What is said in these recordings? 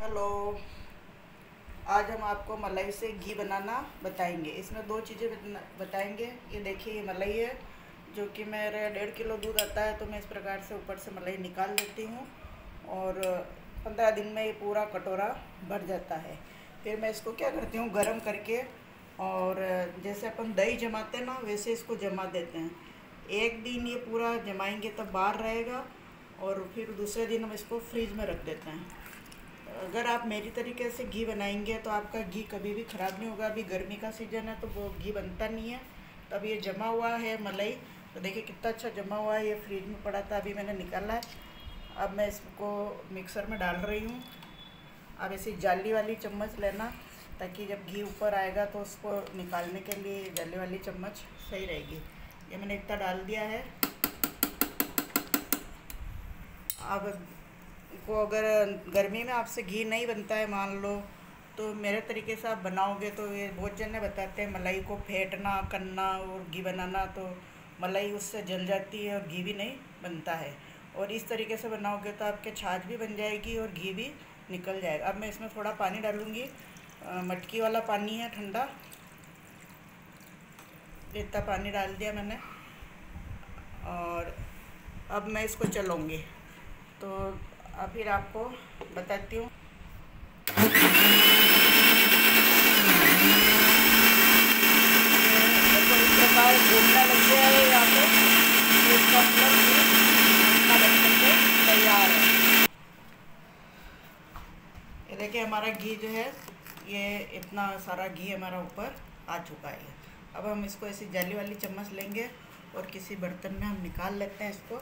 Hello. आज हम आपको मलाई से घी बनाना बताएँगे। इसमें दो चीज़ें बताएँगे। ये देखिए, ये मलाई है, जो कि मेरे डेढ़ किलो दूध आता है तो मैं इस प्रकार से ऊपर से मलाई निकाल देती हूँ और पंद्रह दिन में ये पूरा कटोरा भर जाता है। फिर मैं इसको क्या करती हूँ, गर्म करके और जैसे अपन दही जमाते हैं ना, वैसे इसको जमा देते हैं। एक दिन ये पूरा जमाएँगे तब बाहर रहेगा और फिर दूसरे दिन हम इसको फ्रिज में रख देते हैं। अगर आप मेरी तरीके से घी बनाएँगे तो आपका घी कभी भी ख़राब नहीं होगा। अभी गर्मी का सीज़न है तो वो घी बनता नहीं है। तो अब ये जमा हुआ है मलाई। तो देखिए कितना अच्छा जमा हुआ है। ये फ्रिज में पड़ा था, अभी मैंने निकाला है। अब मैं इसको मिक्सर में डाल रही हूँ। अब ऐसी जाली वाली चम्मच लेना ताकि जब घी ऊपर आएगा तो उसको निकालने के लिए जाली वाली चम्मच सही रहेगी। ये मैंने इतना डाल दिया है। अब को अगर गर्मी में आपसे घी नहीं बनता है, मान लो तो मेरे तरीके से आप बनाओगे तो ये बहुत जने बताते हैं, मलाई को फेंटना, करना और घी बनाना तो मलाई उससे जल जाती है और घी भी नहीं बनता है। और इस तरीके से बनाओगे तो आपके छाछ भी बन जाएगी और घी भी निकल जाएगा। अब मैं इसमें थोड़ा पानी डालूँगी। मटकी वाला पानी है ठंडा। इतना पानी डाल दिया मैंने। और अब मैं इसको चलाऊँगी। तो अब फिर आपको बताती हूँ। घूमना लग गया है यहाँ पे इसका मतलब देखिए, हमारा घी जो है, ये इतना सारा घी हमारा ऊपर आ चुका है। अब हम इसको ऐसी जाली वाली चम्मच लेंगे और किसी बर्तन में हम निकाल लेते हैं इसको।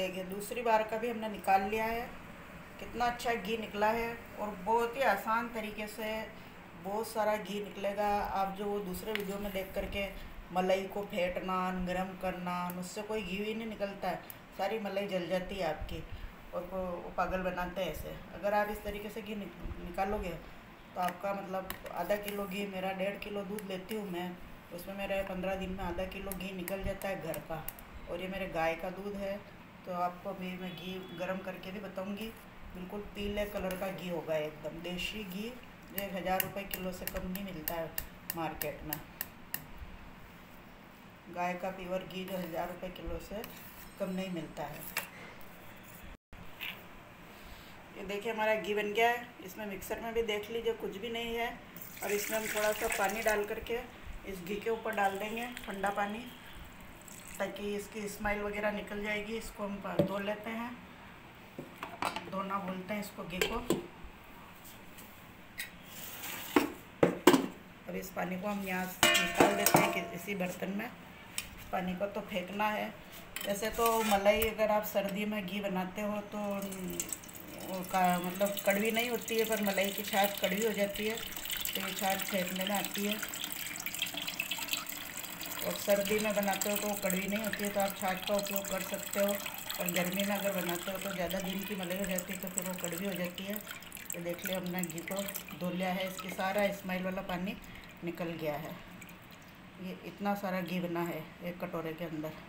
देखिए दूसरी बार का भी हमने निकाल लिया है। कितना अच्छा घी निकला है और बहुत ही आसान तरीके से बहुत सारा घी निकलेगा। आप जो वो दूसरे वीडियो में देख करके मलाई को फेंटना गरम करना उससे कोई घी ही नहीं निकलता है। सारी मलाई जल जाती है आपकी और वो, वो पागल बनाते हैं ऐसे। अगर आप इस तरीके से घी निकालोगे तो आपका मतलब आधा किलो घी मेरा डेढ़ किलो दूध लेती हूँ मैं उसमें मेरा पंद्रह दिन में आधा किलो घी निकल जाता है घर का। और ये मेरे गाय का दूध है। तो आपको अभी मैं घी गरम करके भी बताऊँगी। बिल्कुल पीले कलर का घी होगा एकदम। देशी घी एक हज़ार रुपये किलो से कम नहीं मिलता है मार्केट में। गाय का प्योर घी जो हज़ार रुपये किलो से कम नहीं मिलता है। ये देखिए हमारा घी बन गया है। इसमें मिक्सर में भी देख लीजिए, कुछ भी नहीं है। और इसमें हम थोड़ा सा पानी डाल करके इस घी के ऊपर डाल देंगे ठंडा पानी। ताकि इसकी स्माइल वगैरह निकल जाएगी, इसको हम धो लेते हैं। धोना बोलते हैं इसको घी को। अब इस पानी को हम यहाँ निकाल देते हैं कि इसी बर्तन में। इस पानी को तो फेंकना है। वैसे तो मलाई अगर आप सर्दी में घी बनाते हो तो का मतलब कड़वी नहीं होती है, पर मलाई की छाछ कड़वी हो जाती है। तो ये छाछ फेंकने में आती है। और सर्दी में बनाते हो तो कड़वी नहीं होती है तो आप छाछ का उपयोग कर सकते हो और गर्मी में अगर बनाते हो तो ज़्यादा दिन की मलई हो जाती है तो फिर वो कड़वी हो जाती है। तो देख लिया हमने घी को धो लिया है, इसकी सारा स्माइल वाला पानी निकल गया है। ये इतना सारा घी बना है, एक कटोरे के अंदर।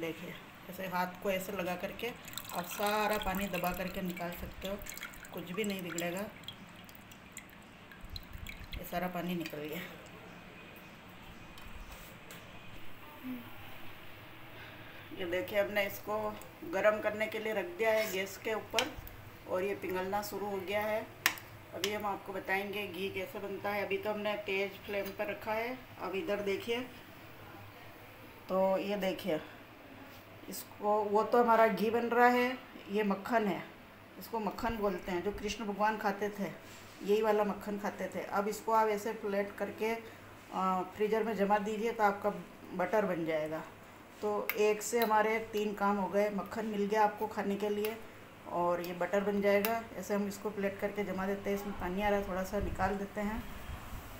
देखिए ऐसे हाथ को ऐसे लगा करके आप सारा पानी दबा करके निकाल सकते हो, कुछ भी नहीं बिगड़ेगा। ये सारा पानी निकल गया। ये देखिए, हमने इसको गरम करने के लिए रख दिया है गैस के ऊपर और ये पिघलना शुरू हो गया है। अभी हम आपको बताएँगे घी कैसे बनता है। अभी तो हमने तेज़ फ्लेम पर रखा है। अब इधर देखिए तो ये देखिए। इसको, वो तो हमारा घी बन रहा है, ये मक्खन है। इसको मक्खन बोलते हैं, जो कृष्ण भगवान खाते थे, यही वाला मक्खन खाते थे। अब इसको आप ऐसे प्लेट करके फ्रीजर में जमा दीजिए तो आपका बटर बन जाएगा। तो एक से हमारे तीन काम हो गए, मक्खन मिल गया आपको खाने के लिए, और ये बटर बन जाएगा। ऐसे हम इसको प्लेट करके जमा देते हैं, इसमें पानी आ रहा है थोड़ा सा निकाल देते हैं,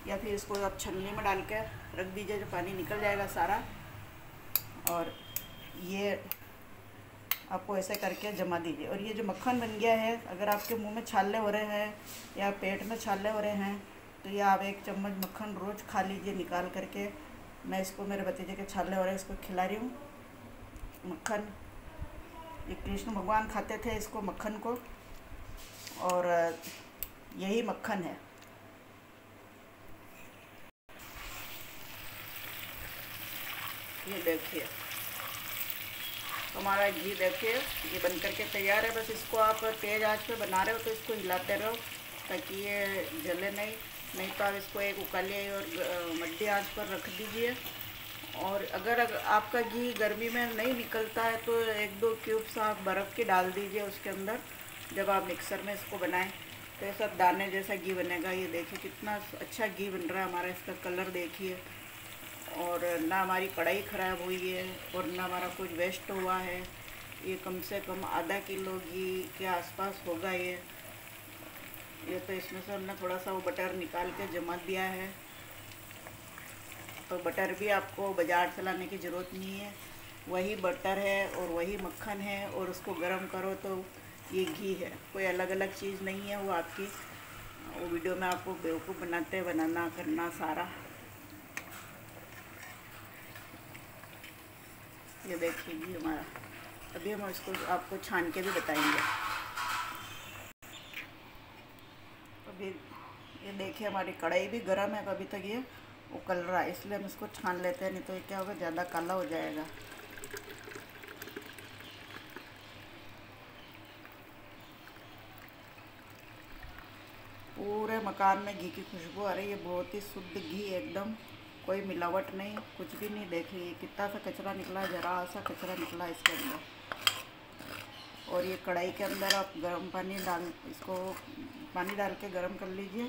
या फिर इसको आप छलनी में डाल के रख दीजिए, जो पानी निकल जाएगा सारा। और ये आपको ऐसे करके जमा दीजिए। और ये जो मक्खन बन गया है, अगर आपके मुँह में छाले हो रहे हैं या पेट में छाले हो रहे हैं तो ये आप एक चम्मच मक्खन रोज़ खा लीजिए निकाल करके। मैं इसको, मेरे भतीजे के छाले हो रहे हैं, इसको खिला रही हूँ। मक्खन, ये कृष्ण भगवान खाते थे इसको, मक्खन को। और यही मक्खन है। ये देखिए। हमारा घी देखिए ये बन करके तैयार है। बस इसको आप तेज़ आँच पे बना रहे हो तो इसको हिलाते रहो ताकि ये जले नहीं। नहीं तो आप इसको एक उकालिए और मड्डी आँच पर रख दीजिए। और अगर, अगर आपका घी गर्मी में नहीं निकलता है तो एक दो क्यूब्स आप बर्फ़ के डाल दीजिए उसके अंदर जब आप मिक्सर में इसको बनाएँ। तो ऐसा दाने जैसा घी बनेगा। ये देखिए कितना अच्छा घी बन रहा है हमारा। इसका कलर देखिए। और ना हमारी कढ़ाई ख़राब हुई है और ना हमारा कुछ वेस्ट हुआ है। ये कम से कम आधा किलो घी के आसपास होगा ये। ये तो इसमें से हमने थोड़ा सा वो बटर निकाल के जमा दिया है। तो बटर भी आपको बाज़ार से लाने की ज़रूरत नहीं है। वही बटर है और वही मक्खन है और उसको गर्म करो तो ये घी है। कोई अलग अलग चीज़ नहीं है वो आपकी। वो वीडियो में आपको बेवकूफ़ बनाते, बनाना, करना सारा। ये देखिए घी हमारा, अभी हम इसको आपको छान के भी बताएँगे। अभी ये देखिए, हमारी कढ़ाई भी गर्म है अभी तक ये उकल रहा है, इसलिए हम इसको छान लेते हैं, नहीं तो ये क्या होगा, ज़्यादा काला हो जाएगा। पूरे मकान में घी की खुशबू आ रही है, बहुत ही शुद्ध घी, एकदम। कोई मिलावट नहीं, कुछ भी नहीं देख। रही कितना सा कचरा निकला जरा सा कचरा निकला इसके अंदर। और ये कढ़ाई के अंदर आप गर्म पानी डाल, इसको पानी डाल के गर्म कर लीजिए।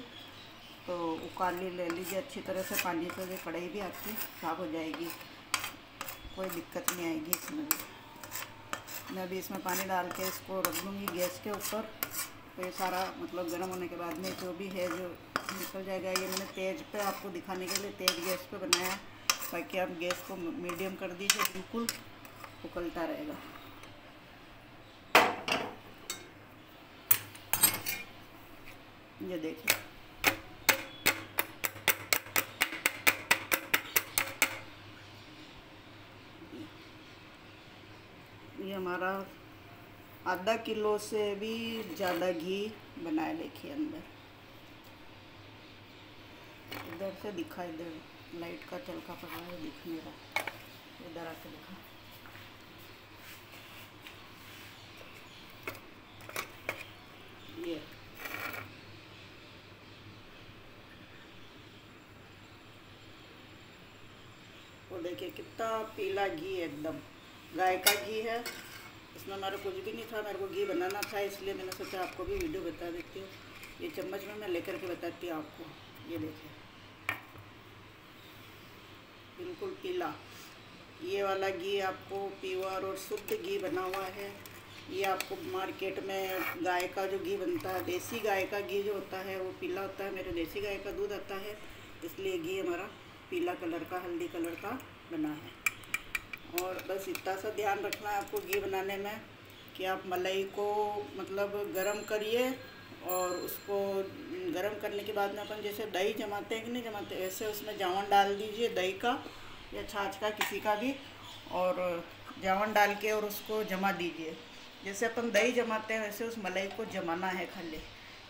तो उकाली ले लीजिए अच्छी तरह से। पानी से ये कढ़ाई भी आपकी साफ़ हो जाएगी। कोई दिक्कत नहीं आएगी इसमें भी। मैं अभी इसमें पानी डाल के इसको रख दूँगी गैस के ऊपर। तो ये सारा मतलब गर्म होने के बाद में जो भी है, जो निकल जाएगा। ये मैंने तेज़ पे आपको दिखाने के लिए तेज़ गैस पे बनाया ताकि आप गैस को मीडियम कर दीजिए, बिल्कुल उकलता रहेगा। ये देखिए। ये हमारा आधा किलो से भी ज़्यादा घी बनाया, देखिए अंदर इधर से दिखा इधर लाइट का चलका पड़ रहा है दिख नहीं रहा इधर आके दिखा। ये। वो देखिए, कितना पीला घी एकदम। गाय का घी है। इसमें हमारा कुछ भी नहीं था, मेरे को घी बनाना था, इसलिए मैंने सोचा आपको भी वीडियो बता देती हूँ। ये चम्मच में मैं लेकर के बताती हूँ आपको। ये देखिए। बिल्कुल पीला। ये वाला घी आपको प्योर और शुद्ध घी बना हुआ है। ये आपको मार्केट में गाय का जो घी बनता है, देसी गाय का घी जो होता है, वो पीला होता है। मेरे देसी गाय का दूध आता है, इसलिए घी हमारा पीला कलर का, हल्दी कलर का बना है। और बस इतना सा ध्यान रखना है आपको घी बनाने में कि आप मलाई को मतलब गरम करिए और उसको गर्म करने के बाद में अपन जैसे दही जमाते हैं कि नहीं जमाते, ऐसे उसमें जावन डाल दीजिए दही का या छाछ का, किसी का भी, और जावन डाल के और उसको जमा दीजिए। जैसे अपन दही जमाते हैं, वैसे उस मलाई को जमाना है खाली।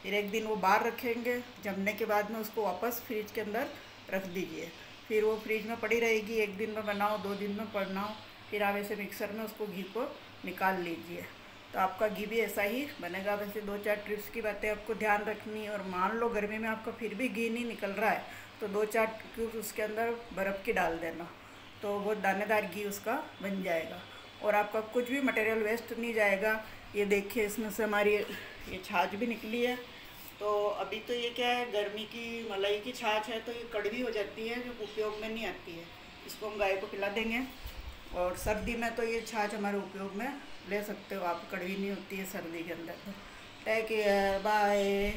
फिर एक दिन वो बाहर रखेंगे, जमने के बाद में उसको वापस फ्रिज के अंदर रख दीजिए। फिर वो फ्रिज में पड़ी रहेगी, एक दिन में बनाओ, दो दिन में बनाओ, फिर आप ऐसे मिक्सर में उसको घी को निकाल लीजिए। तो आपका घी भी ऐसा ही बनेगा। वैसे दो चार ट्रिप्स की बातें आपको ध्यान रखनी और मान लो गर्मी में आपका फिर भी घी नहीं निकल रहा है तो दो चार क्यूब उसके अंदर बर्फ़ की डाल देना। तो बहुत दानेदार घी उसका बन जाएगा। और आपका कुछ भी मटेरियल वेस्ट नहीं जाएगा। ये देखिए, इसमें से हमारी ये छाछ भी निकली है। तो अभी तो ये क्या है, गर्मी की, मलाई की छाछ है तो ये कड़वी हो जाती है, जो उपयोग में नहीं आती है। इसको हम गाय को पिला देंगे। और सर्दी में तो ये छाछ हमारे उपयोग में ले सकते हो आप कड़वी नहीं होती है सर्दी के अंदर। Take care bye